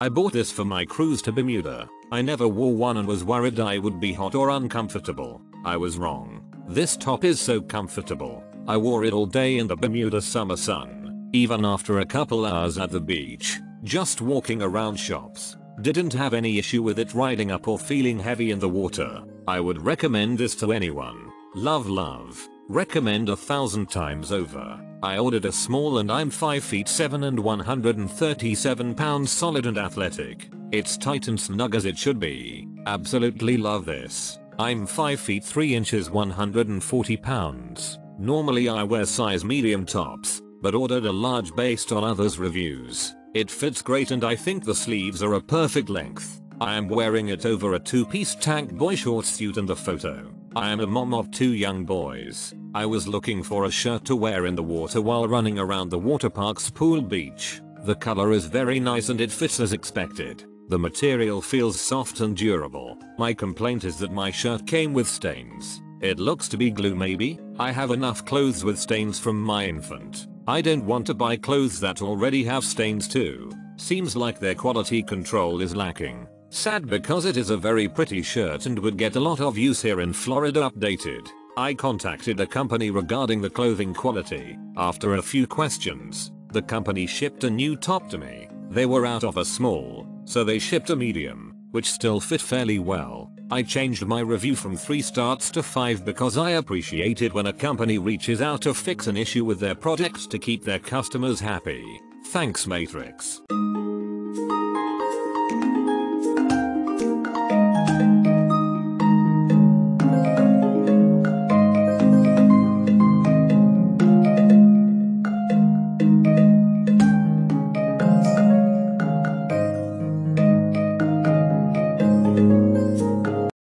I bought this for my cruise to Bermuda. I never wore one and was worried I would be hot or uncomfortable. I was wrong. This top is so comfortable. I wore it all day in the Bermuda summer sun. Even after a couple hours at the beach, just walking around shops. Didn't have any issue with it riding up or feeling heavy in the water. I would recommend this to anyone. Love love. Recommend a thousand times over. I ordered a small and I'm 5 feet 7 and 137 pounds solid and athletic. It's tight and snug as it should be. Absolutely love this. I'm 5 feet 3 inches 140 pounds. Normally I wear size medium tops, but ordered a large based on others reviews. It fits great and I think the sleeves are a perfect length. I am wearing it over a two-piece tank boy short suit in the photo. I am a mom of two young boys. I was looking for a shirt to wear in the water while running around the water park's pool beach. The color is very nice and it fits as expected. The material feels soft and durable. My complaint is that my shirt came with stains. It looks to be glue maybe? I have enough clothes with stains from my infant. I don't want to buy clothes that already have stains too. Seems like their quality control is lacking. Sad because it is a very pretty shirt and would get a lot of use here in Florida updated. I contacted a company regarding the clothing quality. After a few questions, the company shipped a new top to me. They were out of a small, so they shipped a medium, which still fit fairly well. I changed my review from 3 stars to 5 because I appreciate it when a company reaches out to fix an issue with their product to keep their customers happy. Thanks Matrix.